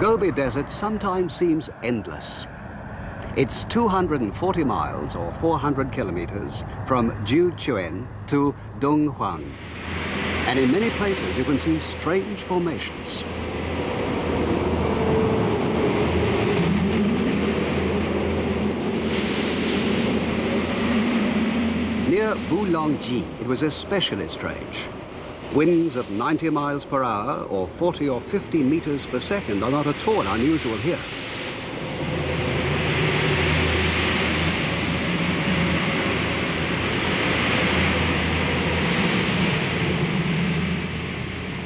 Gobi Desert sometimes seems endless. It's 240 miles or 400 kilometers from Jiuquan to Dunhuang. And in many places you can see strange formations. Near Bulongji, it was especially strange. Winds of 90 miles per hour or 40 or 50 meters per second are not at all unusual here.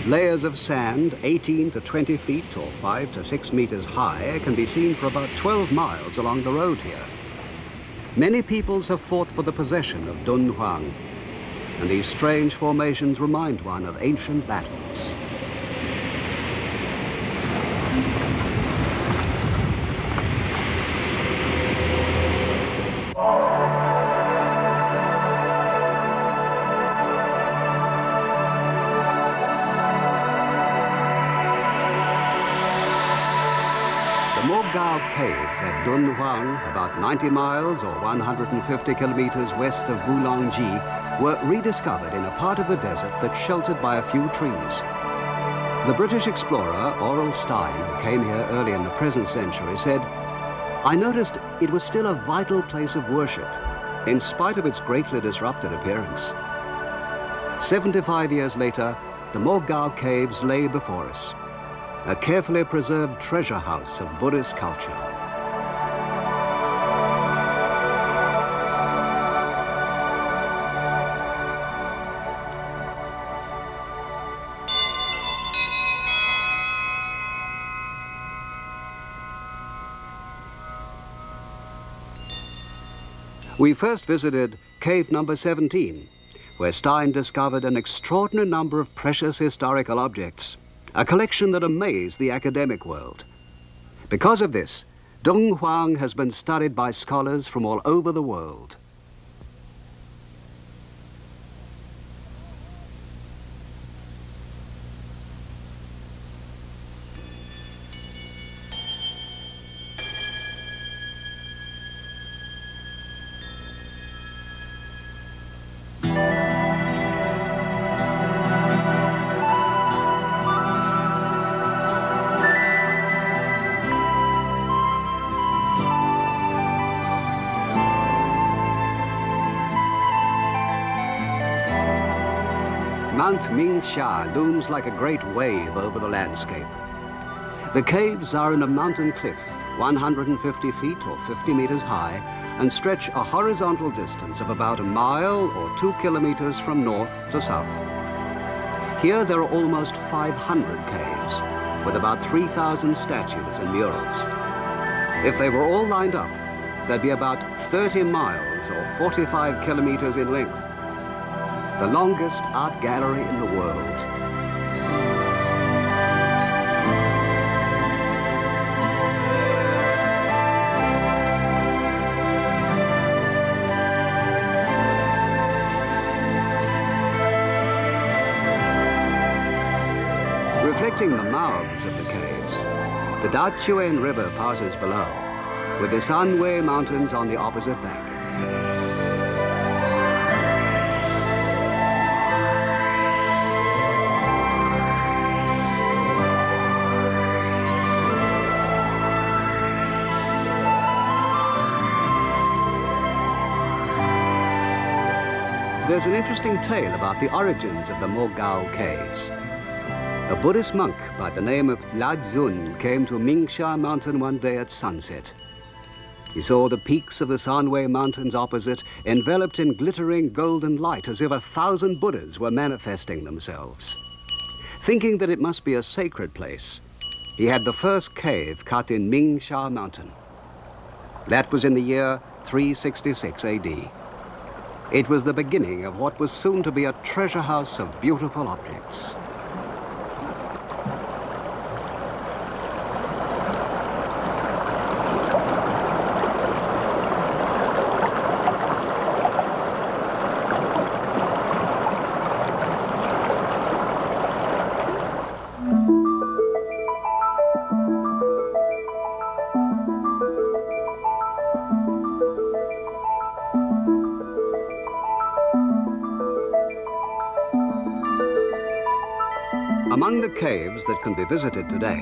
Layers of sand 18 to 20 feet or 5 to 6 meters high can be seen for about 12 miles along the road here. Many peoples have fought for the possession of Dunhuang, and these strange formations remind one of ancient battles. At Dunhuang, about 90 miles or 150 kilometers west of Bulongji, were rediscovered in a part of the desert that's sheltered by a few trees. The British explorer Aurel Stein, who came here early in the present century, said, I noticed it was still a vital place of worship, in spite of its greatly disrupted appearance. 75 years later, the Mogao Caves lay before us, a carefully preserved treasure house of Buddhist culture. We first visited cave number 17, where Stein discovered an extraordinary number of precious historical objects a collection that amazed the academic world. Because of this, Dunhuang has been studied by scholars from all over the world. Mount Mingsha looms like a great wave over the landscape. The caves are in a mountain cliff, 150 feet or 50 meters high, and stretch a horizontal distance of about a mile or two kilometers from north to south. Here there are almost 500 caves, with about 3,000 statues and murals. If they were all lined up, there'd be about 30 miles or 45 kilometers in length the longest art gallery in the world. Reflecting the mouths of the caves, the Daquan River passes below, with the Sanwei Mountains on the opposite bank. There's an interesting tale about the origins of the Mogao caves. A Buddhist monk by the name of Lajun came to Mingsha mountain one day at sunset. He saw the peaks of the Sanwei Mountains opposite, enveloped in glittering golden light as if a thousand Buddhas were manifesting themselves. Thinking that it must be a sacred place, he had the first cave cut in Mingsha Mountain. That was in the year 366 AD. It was the beginning of what was soon to be a treasure house of beautiful objects. Visited today,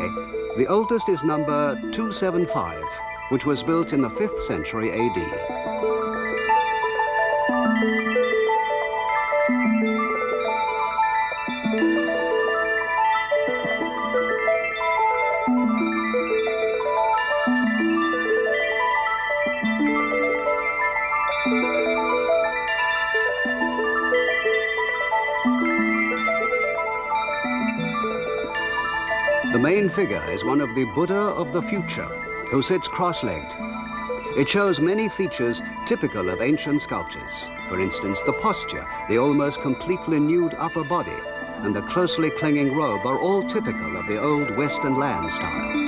the oldest is number 275, which was built in the 5th century AD. Figure is one of the Buddha of the future, who sits cross-legged. It shows many features typical of ancient sculptures. For instance, the posture, the almost completely nude upper body, and the closely clinging robe are all typical of the old Western land style.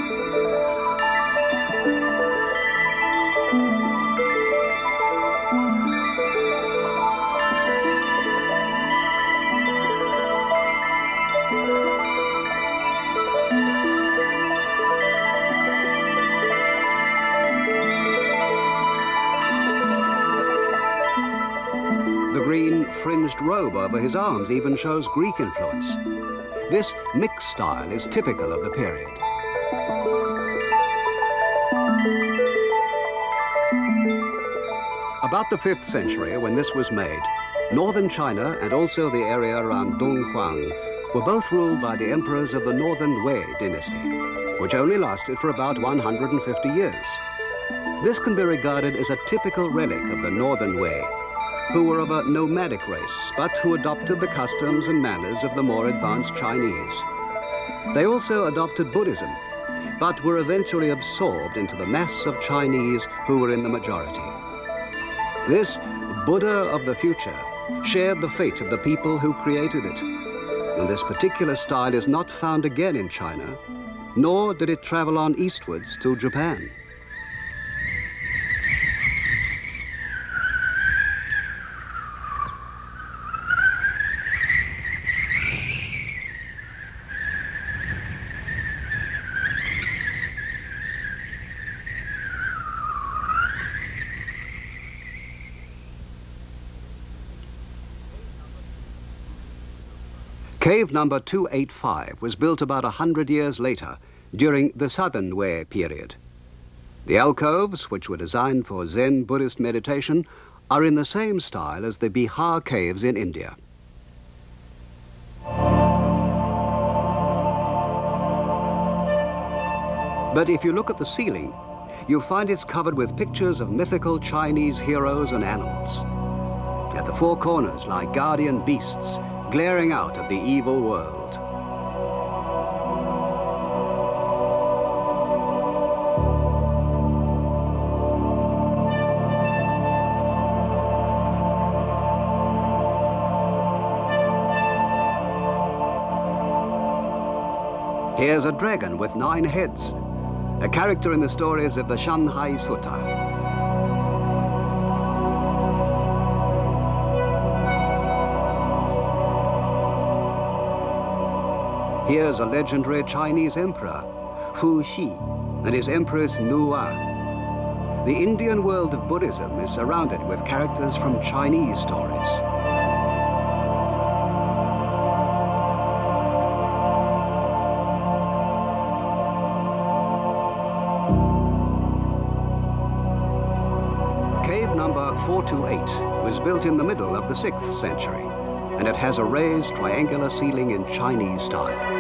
Over his arms even shows Greek influence. This mixed style is typical of the period. About the 5th century, when this was made, northern China and also the area around Dunhuang were both ruled by the emperors of the Northern Wei dynasty, which only lasted for about 150 years. This can be regarded as a typical relic of the Northern Wei, who were of a nomadic race, but who adopted the customs and manners of the more advanced Chinese. They also adopted Buddhism, but were eventually absorbed into the mass of Chinese who were in the majority. This Buddha of the future shared the fate of the people who created it. And this particular style is not found again in China, nor did it travel on eastwards to Japan. Cave number 285 was built about a hundred years later, during the Southern Wei period. The alcoves, which were designed for Zen Buddhist meditation, are in the same style as the Bihar caves in India. But if you look at the ceiling, you'll find it's covered with pictures of mythical Chinese heroes and animals. At the four corners lie guardian beasts glaring out at the evil world. Here's a dragon with nine heads, a character in the stories of the Shanghai Sutta. Here's a legendary Chinese emperor, Fu Xi, and his empress Nuwa. The Indian world of Buddhism is surrounded with characters from Chinese stories. Cave number 428 was built in the middle of the 6th century and it has a raised triangular ceiling in Chinese style.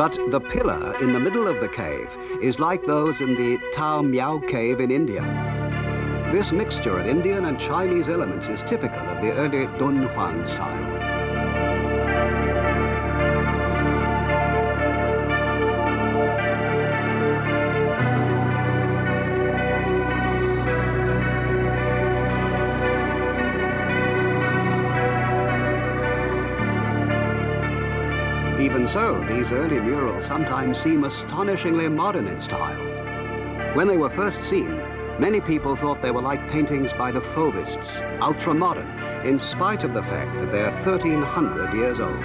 But the pillar in the middle of the cave is like those in the Tao Miao cave in India. This mixture of Indian and Chinese elements is typical of the early Dunhuang style. Even so, these early murals sometimes seem astonishingly modern in style. When they were first seen, many people thought they were like paintings by the Fauvists, ultra-modern, in spite of the fact that they're 1,300 years old.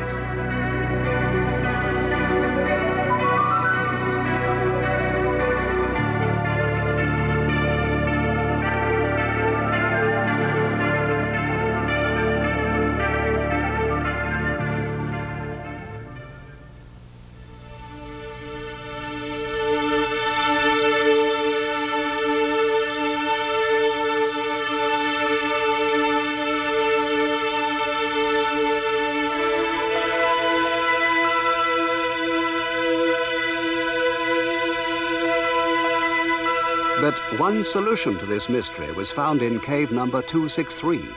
One solution to this mystery was found in cave number 263.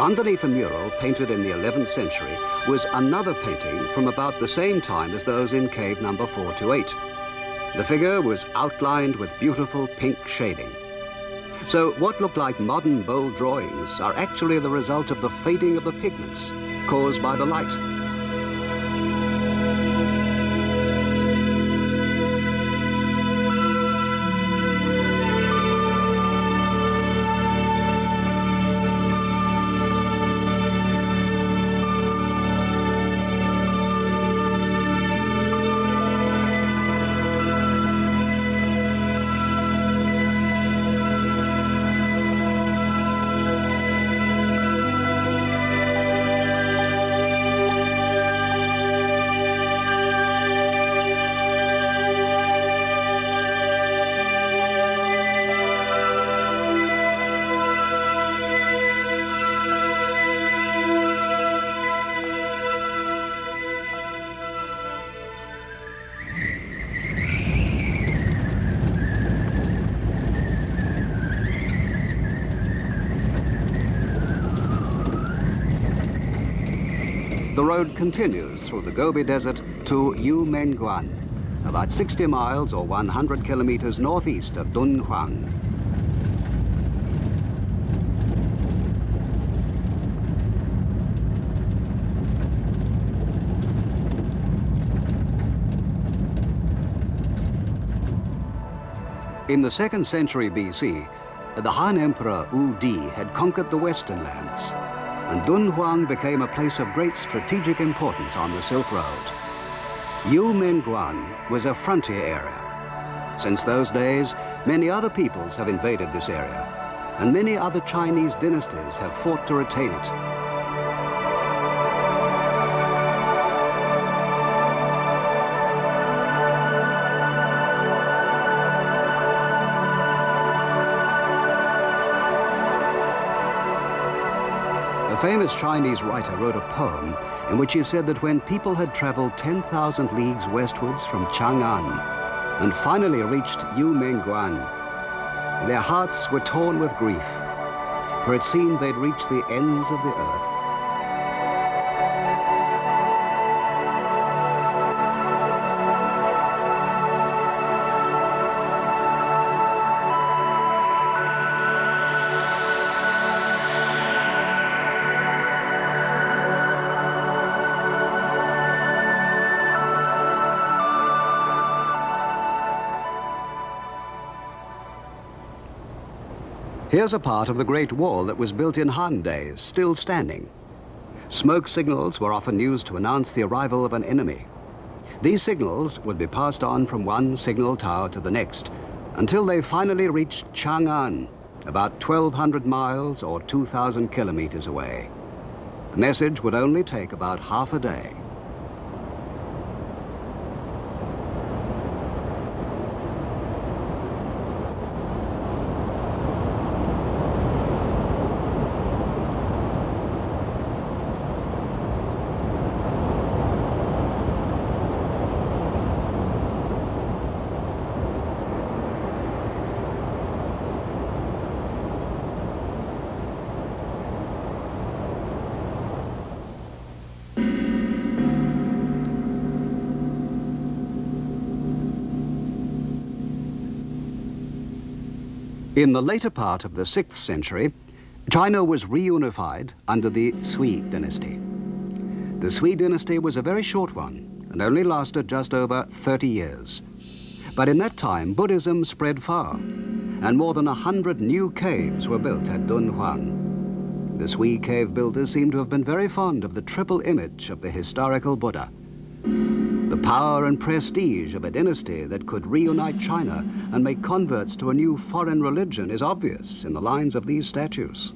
Underneath a mural painted in the 11th century was another painting from about the same time as those in cave number 428. The figure was outlined with beautiful pink shading. So what look like modern bold drawings are actually the result of the fading of the pigments caused by the light. Road continues through the Gobi Desert to Yumenguan, about 60 miles or 100 kilometers northeast of Dunhuang. In the second century BC, the Han Emperor Wu Di had conquered the western lands and Dunhuang became a place of great strategic importance on the Silk Road. Yumenguan was a frontier area. Since those days, many other peoples have invaded this area, and many other Chinese dynasties have fought to retain it. A famous Chinese writer wrote a poem in which he said that when people had traveled 10,000 leagues westwards from Chang'an and finally reached Yumenguan, their hearts were torn with grief, for it seemed they'd reached the ends of the earth. Here's a part of the Great Wall that was built in Han days, still standing. Smoke signals were often used to announce the arrival of an enemy. These signals would be passed on from one signal tower to the next until they finally reached Chang'an, about 1,200 miles or 2,000 kilometers away. The message would only take about half a day. In the later part of the 6th century, China was reunified under the Sui dynasty. The Sui dynasty was a very short one and only lasted just over 30 years. But in that time, Buddhism spread far, and more than a hundred new caves were built at Dunhuang. The Sui cave builders seem to have been very fond of the triple image of the historical Buddha. The power and prestige of a dynasty that could reunite China and make converts to a new foreign religion is obvious in the lines of these statues.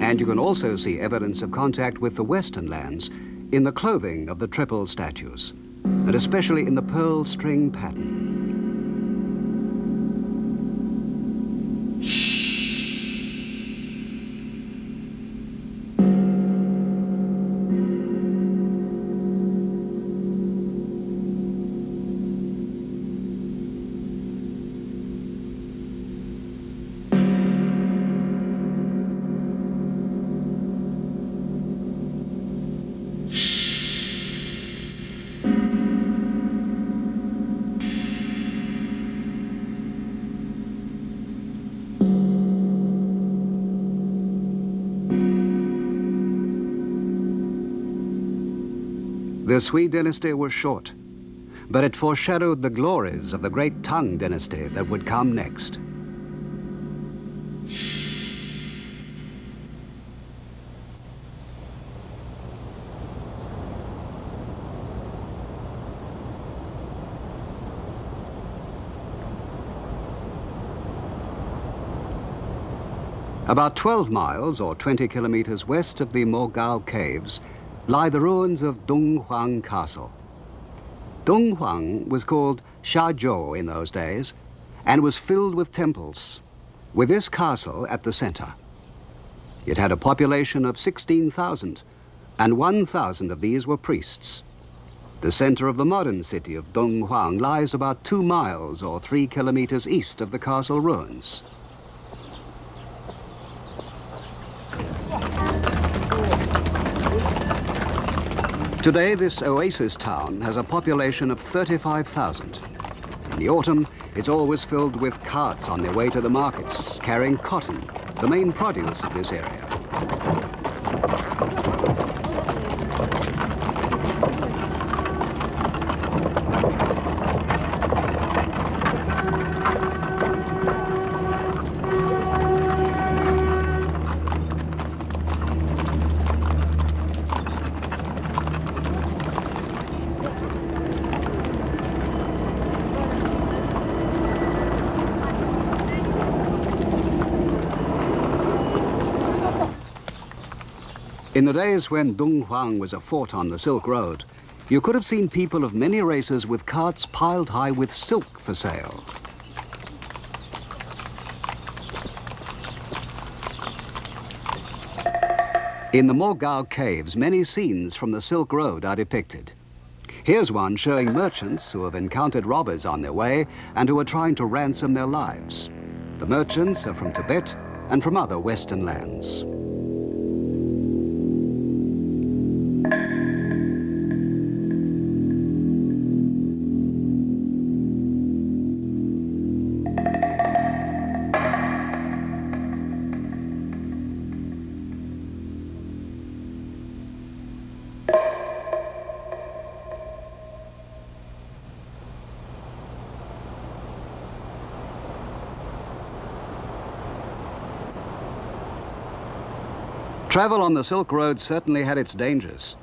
And you can also see evidence of contact with the Western lands in the clothing of the triple statues, and especially in the pearl string pattern. The Sui dynasty was short, but it foreshadowed the glories of the great Tang dynasty that would come next. About 12 miles or 20 kilometers west of the Mogao Caves lie the ruins of Dunhuang Castle. Dunhuang was called Shazhou in those days and was filled with temples, with this castle at the center. It had a population of 16,000 and 1,000 of these were priests. The center of the modern city of Dunhuang lies about two miles or three kilometers east of the castle ruins. Today, this oasis town has a population of 35,000. In the autumn, it's always filled with carts on their way to the markets, carrying cotton, the main produce of this area. Days when Dunhuang was a fort on the Silk Road, you could have seen people of many races with carts piled high with silk for sale. In the Mogao caves, many scenes from the Silk Road are depicted. Here's one showing merchants who have encountered robbers on their way and who are trying to ransom their lives. The merchants are from Tibet and from other Western lands. Travel on the Silk Road certainly had its dangers.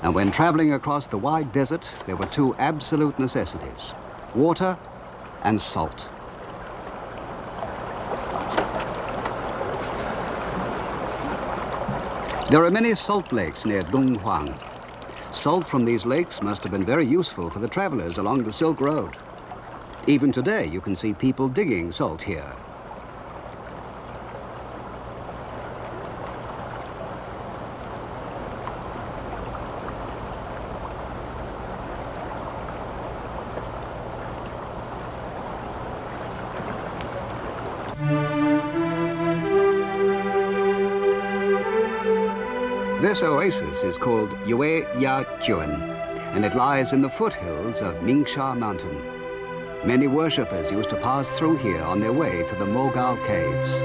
And when traveling across the wide desert, there were two absolute necessities, water and salt. There are many salt lakes near Dunhuang. Salt from these lakes must have been very useful for the travelers along the Silk Road. Even today, you can see people digging salt here. This oasis is called Yue Ya Quan, and it lies in the foothills of Mingsha Mountain. Many worshippers used to pass through here on their way to the Mogao Caves.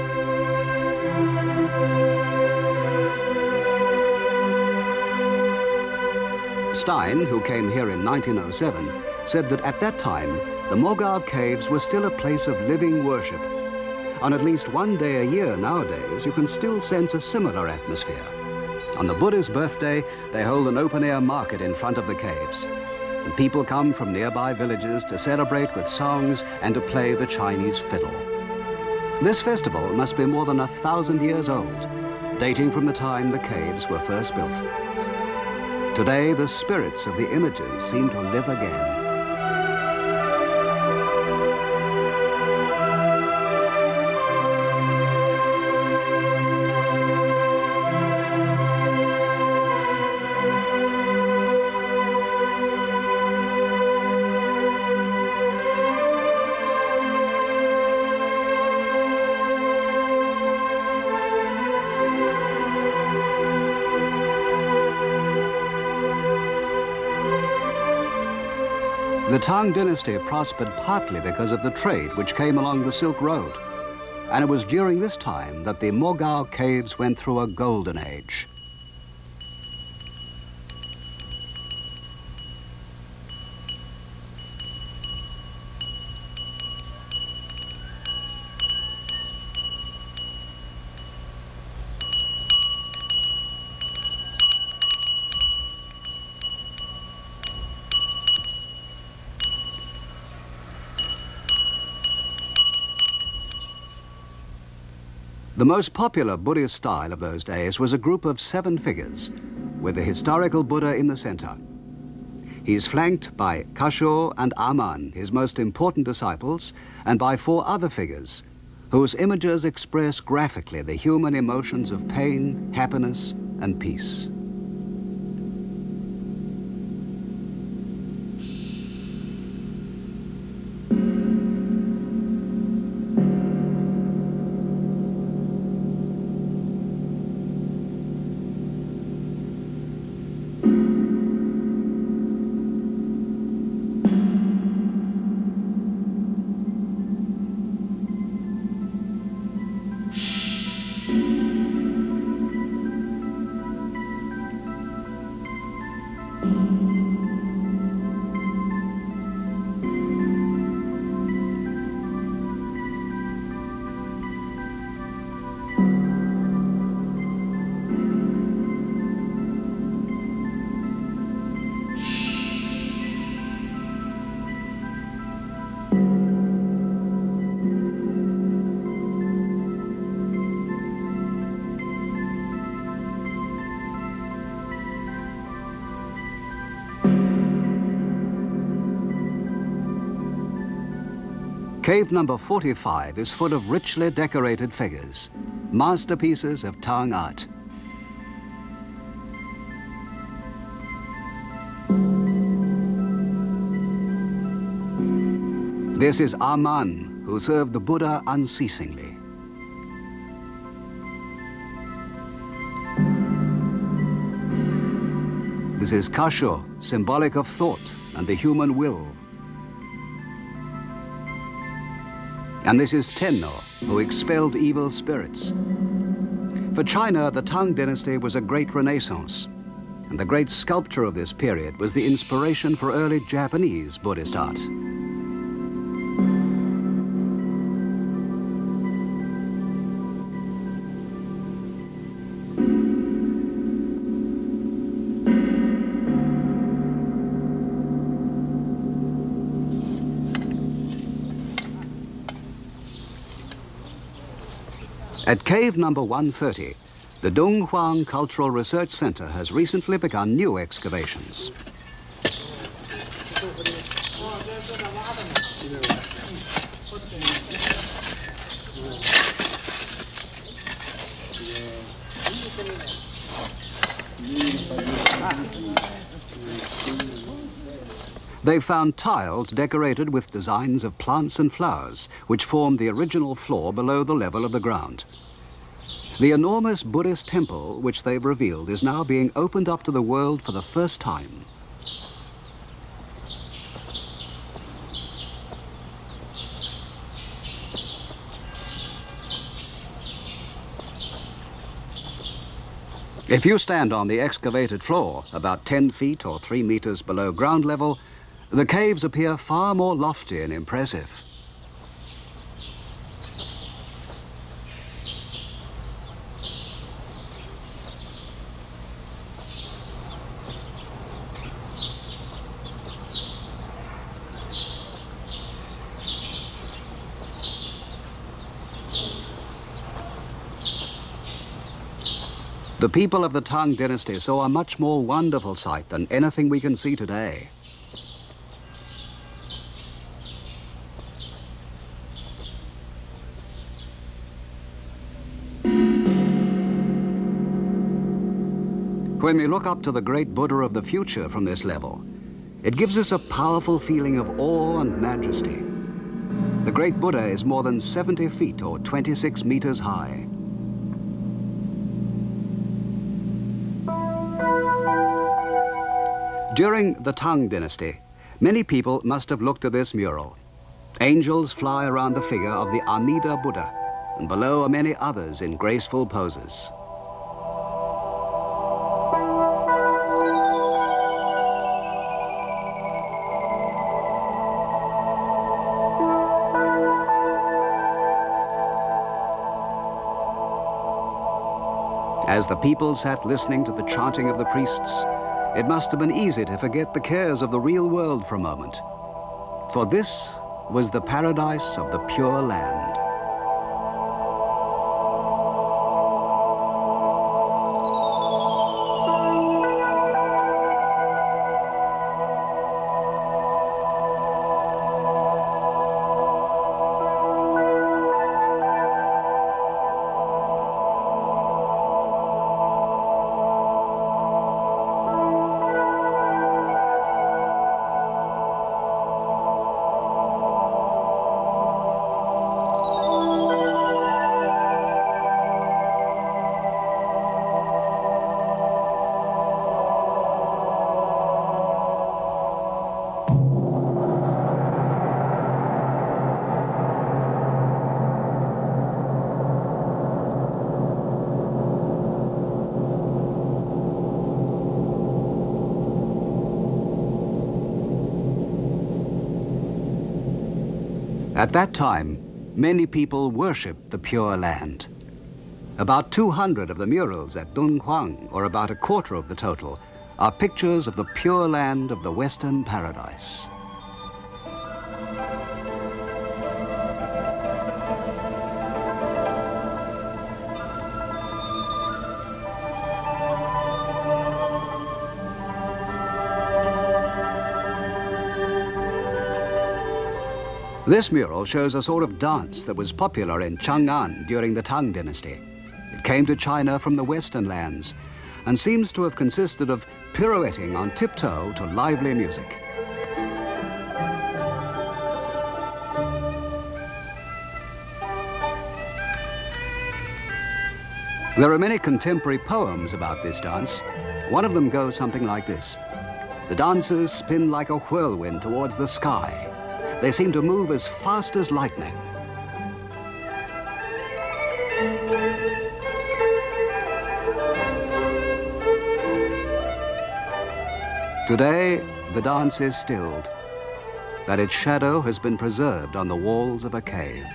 Stein, who came here in 1907, said that at that time, the Mogao Caves were still a place of living worship. On at least one day a year nowadays, you can still sense a similar atmosphere. On the Buddha's birthday, they hold an open-air market in front of the caves. And people come from nearby villages to celebrate with songs and to play the Chinese fiddle. This festival must be more than a thousand years old, dating from the time the caves were first built. Today, the spirits of the images seem to live again. The Tang dynasty prospered partly because of the trade which came along the Silk Road. And it was during this time that the Mogao caves went through a golden age. The most popular Buddhist style of those days was a group of seven figures, with the historical Buddha in the center. He is flanked by Kasho and Anan, his most important disciples, and by four other figures, whose images express graphically the human emotions of pain, happiness, and peace. Cave number 45 is full of richly decorated figures, masterpieces of Tang art. This is Anan, who served the Buddha unceasingly. This is Kasho, symbolic of thought and the human will. And this is Tenno, who expelled evil spirits. For China, the Tang dynasty was a great renaissance. And the great sculpture of this period was the inspiration for early Japanese Buddhist art. At cave number 130, the Dunhuang Cultural Research Center has recently begun new excavations. They found tiles decorated with designs of plants and flowers, which formed the original floor below the level of the ground. The enormous Buddhist temple which they've revealed is now being opened up to the world for the first time. If you stand on the excavated floor, about 10 feet or 3 meters below ground level, the caves appear far more lofty and impressive. The people of the Tang dynasty saw a much more wonderful sight than anything we can see today. When we look up to the great Buddha of the future from this level, it gives us a powerful feeling of awe and majesty. The great Buddha is more than 70 feet or 26 meters high. During the Tang dynasty, many people must have looked at this mural. Angels fly around the figure of the Amida Buddha, and below are many others in graceful poses. As the people sat listening to the chanting of the priests, it must have been easy to forget the cares of the real world for a moment. For this was the paradise of the Pure Land. At that time, many people worshipped the Pure Land. About 200 of the murals at Dunhuang, or about a quarter of the total, are pictures of the Pure Land of the Western Paradise. This mural shows a sort of dance that was popular in Chang'an during the Tang dynasty. It came to China from the western lands and seems to have consisted of pirouetting on tiptoe to lively music. There are many contemporary poems about this dance. One of them goes something like this. The dancers spin like a whirlwind towards the sky, they seem to move as fast as lightning. Today, the dance is stilled, but its shadow has been preserved on the walls of a cave.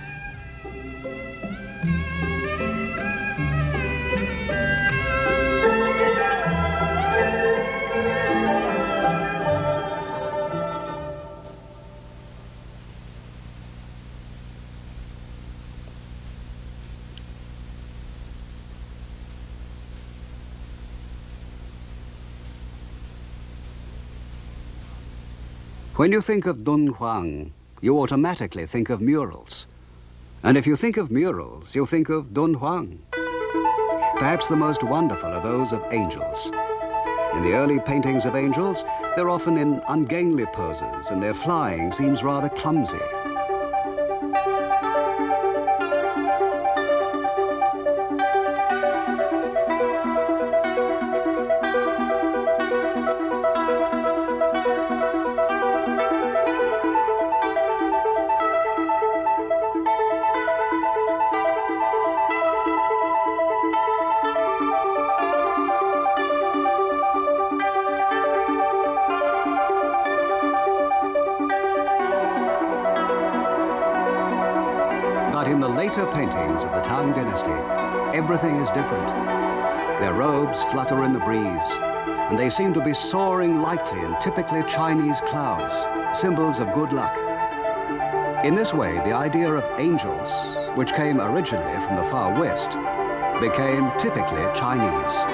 When you think of Dunhuang, you automatically think of murals. And if you think of murals, you think of Dunhuang. Perhaps the most wonderful are those of angels. In the early paintings of angels, they're often in ungainly poses and their flying seems rather clumsy. They seem to be soaring lightly in typically Chinese clouds, symbols of good luck. In this way, the idea of angels, which came originally from the far west, became typically Chinese.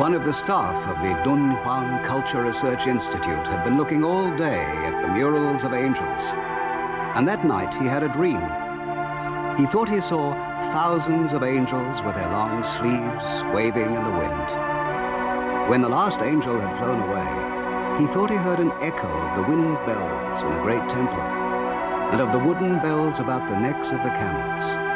One of the staff of the Dunhuang Culture Research Institute had been looking all day at the murals of angels. And that night he had a dream. He thought he saw thousands of angels with their long sleeves waving in the wind. When the last angel had flown away, he thought he heard an echo of the wind bells in the great temple and of the wooden bells about the necks of the camels.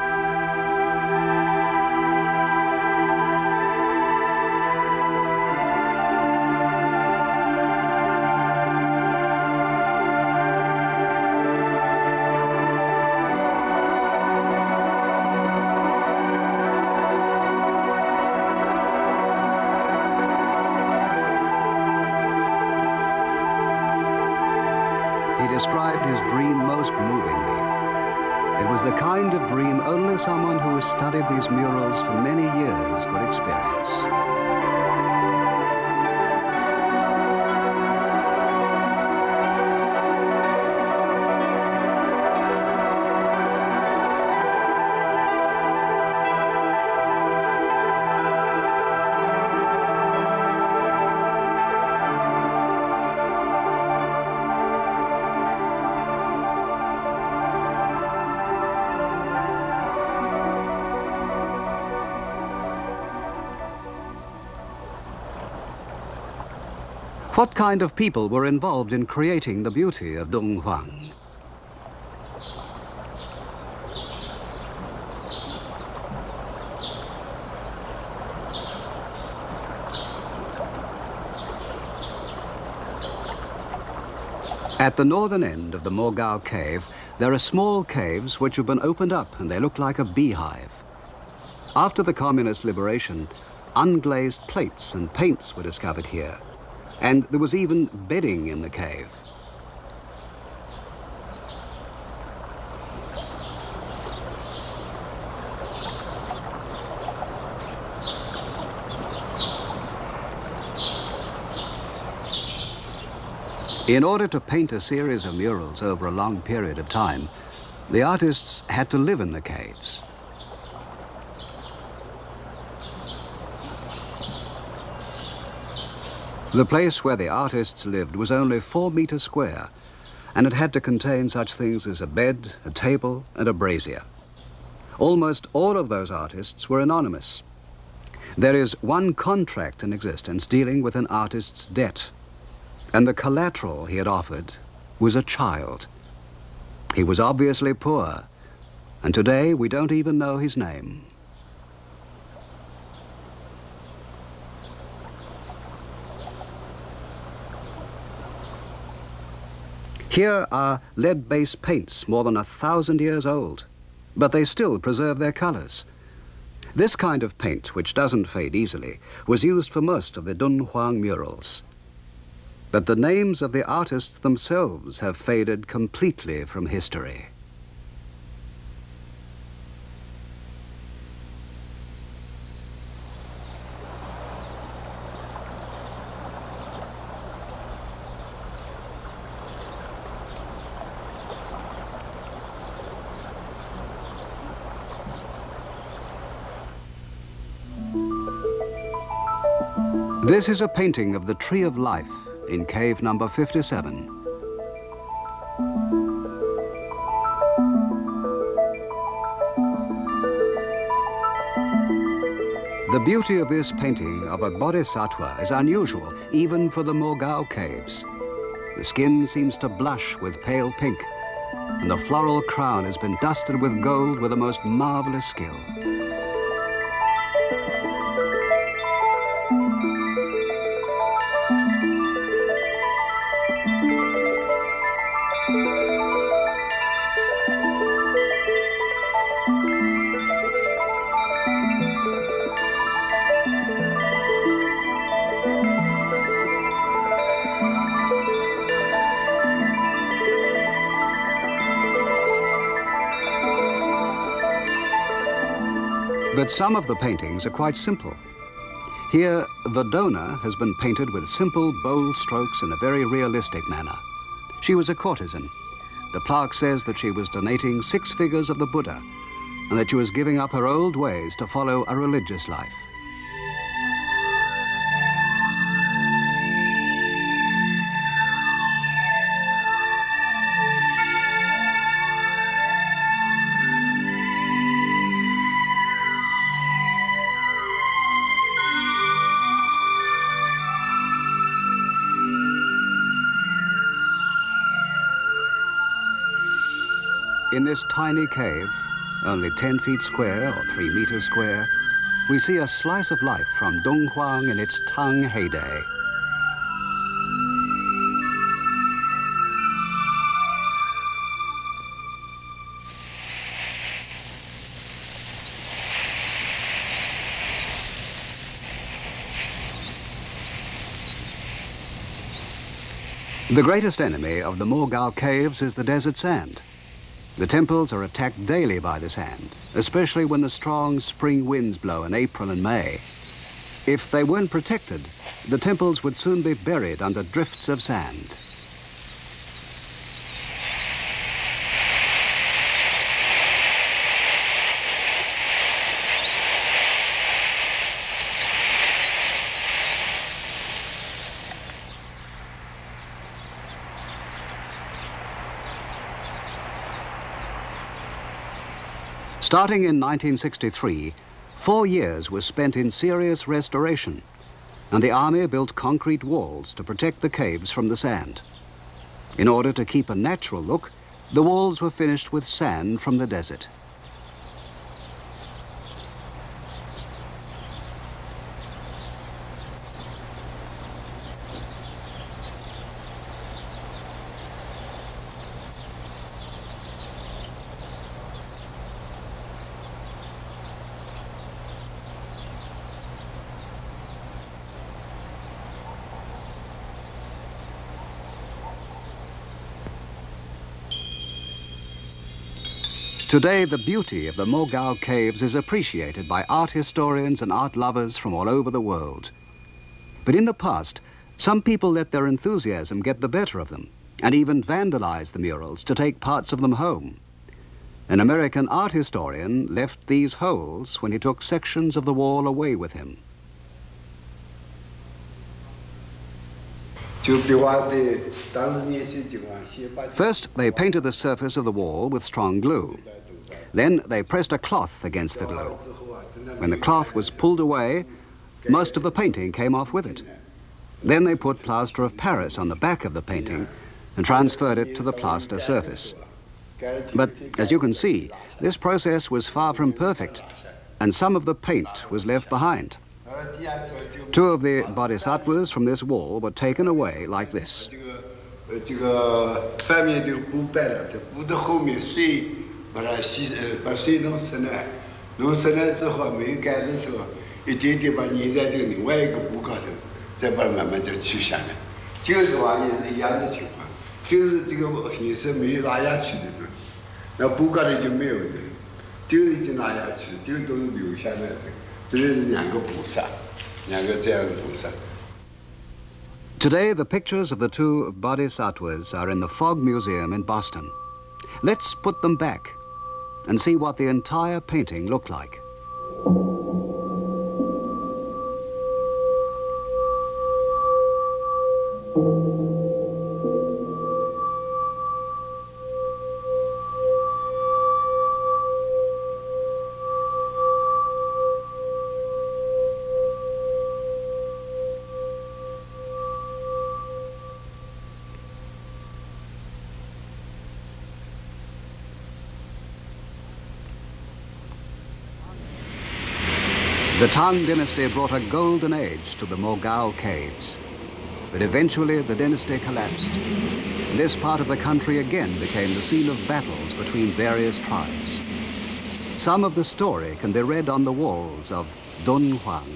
Dream most movingly. It was the kind of dream only someone who has studied these murals for many years could experience. What kind of people were involved in creating the beauty of Dunhuang? At the northern end of the Mogao cave, there are small caves which have been opened up and they look like a beehive. After the communist liberation, unglazed plates and paints were discovered here, and there was even bedding in the cave. In order to paint a series of murals over a long period of time, the artists had to live in the caves. The place where the artists lived was only four meters square, and it had to contain such things as a bed, a table, and a brazier. Almost all of those artists were anonymous. There is one contract in existence dealing with an artist's debt and the collateral he had offered was a child. He was obviously poor, and today we don't even know his name. Here are lead-based paints more than a thousand years old, but they still preserve their colors. This kind of paint, which doesn't fade easily, was used for most of the Dunhuang murals but the names of the artists themselves have faded completely from history. This is a painting of the Tree of Life in cave number 57. The beauty of this painting of a bodhisattva is unusual, even for the Mogao caves. The skin seems to blush with pale pink, and the floral crown has been dusted with gold with the most marvelous skill. But some of the paintings are quite simple. Here, the donor has been painted with simple, bold strokes in a very realistic manner. She was a courtesan. The plaque says that she was donating six figures of the Buddha and that she was giving up her old ways to follow a religious life. In this tiny cave, only 10 feet square or 3 meters square, we see a slice of life from Dunhuang in its Tang heyday. The greatest enemy of the Mogao caves is the desert sand. The temples are attacked daily by the sand, especially when the strong spring winds blow in April and May. If they weren't protected, the temples would soon be buried under drifts of sand. Starting in 1963, four years were spent in serious restoration, and the army built concrete walls to protect the caves from the sand. In order to keep a natural look, the walls were finished with sand from the desert. Today, the beauty of the Mogao caves is appreciated by art historians and art lovers from all over the world. But in the past, some people let their enthusiasm get the better of them and even vandalized the murals to take parts of them home. An American art historian left these holes when he took sections of the wall away with him. First, they painted the surface of the wall with strong glue. Then they pressed a cloth against the glue. When the cloth was pulled away, most of the painting came off with it. Then they put plaster of Paris on the back of the painting and transferred it to the plaster surface. But as you can see, this process was far from perfect, and some of the paint was left behind. Two of the bodhisattvas from this wall were taken away like this. Today, the pictures of the two bodhisattvas are in the Fogg Museum in Boston. Let's put them back and see what the entire painting looked like. The Tang dynasty brought a golden age to the Mogao caves. But eventually the dynasty collapsed. And this part of the country again became the scene of battles between various tribes. Some of the story can be read on the walls of Dunhuang.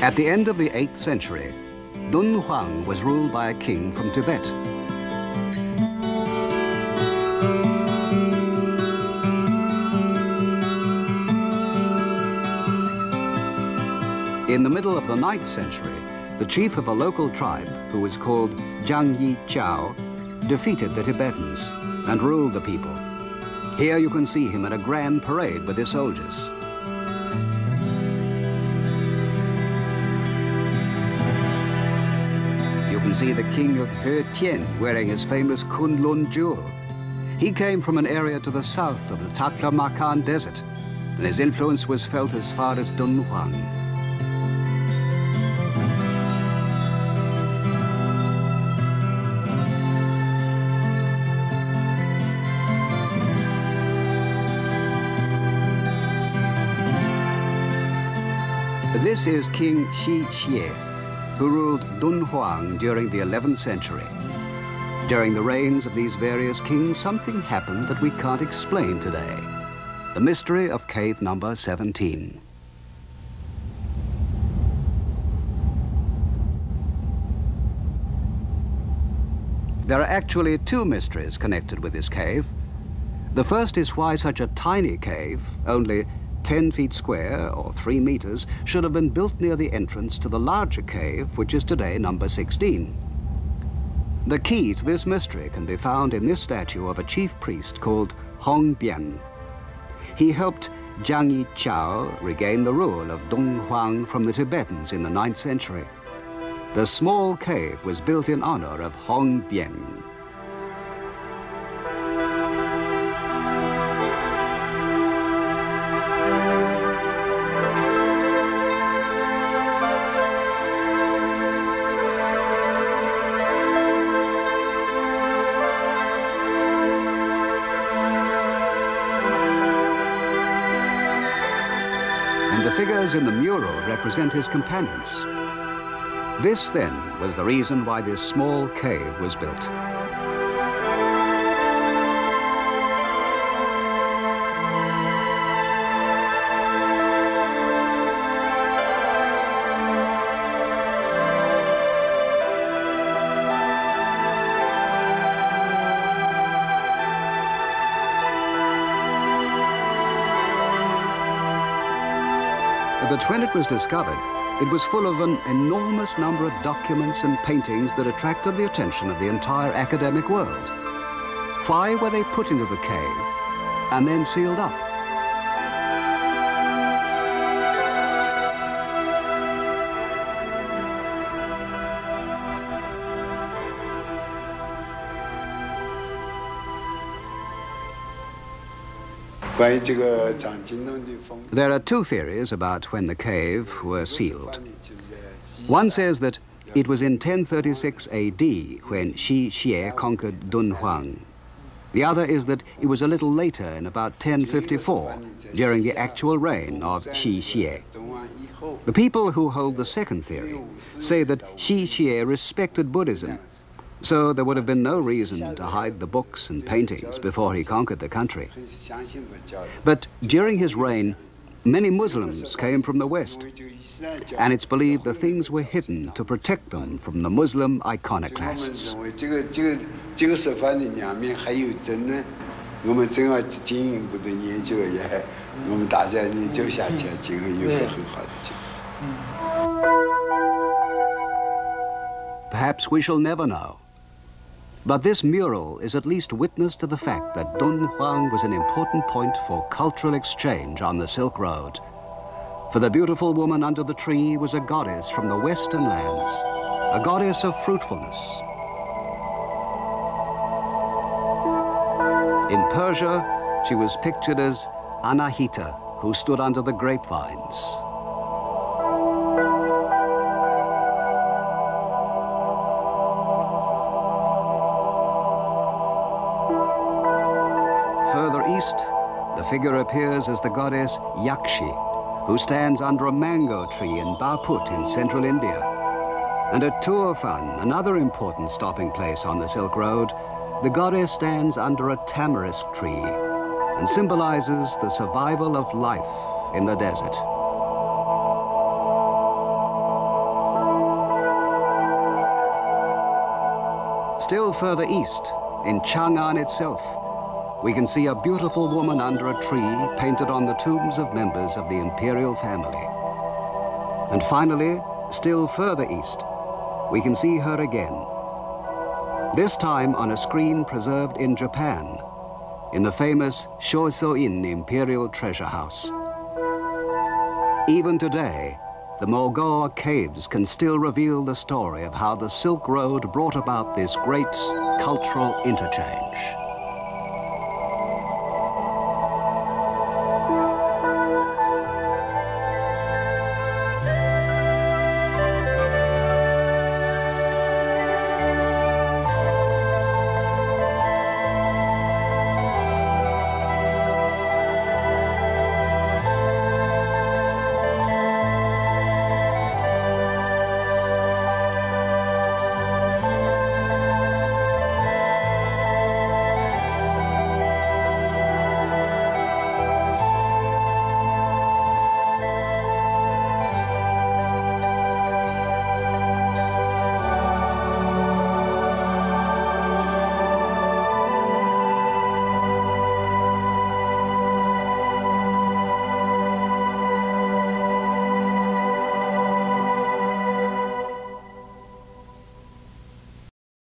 At the end of the 8th century, Dunhuang was ruled by a king from Tibet. In the middle of the 9th century, the chief of a local tribe, who was called Jiang Yi Chao, defeated the Tibetans and ruled the people. Here you can see him in a grand parade with his soldiers. See the king of He Tien wearing his famous Kunlun jewel. He came from an area to the south of the Taklamakan Desert, and his influence was felt as far as Dunhuang. This is King Shi Xie, who ruled Dunhuang during the 11th century. During the reigns of these various kings, something happened that we can't explain today. The mystery of cave number 17. There are actually two mysteries connected with this cave. The first is why such a tiny cave, only 10 feet square, or 3 meters, should have been built near the entrance to the larger cave, which is today number 16. The key to this mystery can be found in this statue of a chief priest called Hong Bian. He helped Jiang Yi Chao regain the rule of Dunhuang from the Tibetans in the 9th century. The small cave was built in honor of Hong Bian. Figures in the mural represent his companions. This, then, was the reason why this small cave was built. But when it was discovered, it was full of an enormous number of documents and paintings that attracted the attention of the entire academic world. Why were they put into the cave and then sealed up? There are two theories about when the cave were sealed. One says that it was in 1036 AD when Xi Xia conquered Dunhuang. The other is that it was a little later in about 1054, during the actual reign of Xi Xia. The people who hold the second theory say that Xi Xia respected Buddhism so there would have been no reason to hide the books and paintings before he conquered the country. But during his reign, many Muslims came from the West, and it's believed the things were hidden to protect them from the Muslim iconoclasts. Perhaps we shall never know. But this mural is at least witness to the fact that Dunhuang was an important point for cultural exchange on the Silk Road. For the beautiful woman under the tree was a goddess from the western lands, a goddess of fruitfulness. In Persia, she was pictured as Anahita, who stood under the grapevines. Figure appears as the goddess Yakshi, who stands under a mango tree in Bharhut in central India. And at Turfan, another important stopping place on the Silk Road, the goddess stands under a tamarisk tree and symbolizes the survival of life in the desert. Still further east, in Chang'an itself, we can see a beautiful woman under a tree painted on the tombs of members of the imperial family. And finally, still further east, we can see her again. This time on a screen preserved in Japan, in the famous Shoso-in Imperial Treasure House. Even today, the Mogao caves can still reveal the story of how the Silk Road brought about this great cultural interchange.